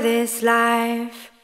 this life.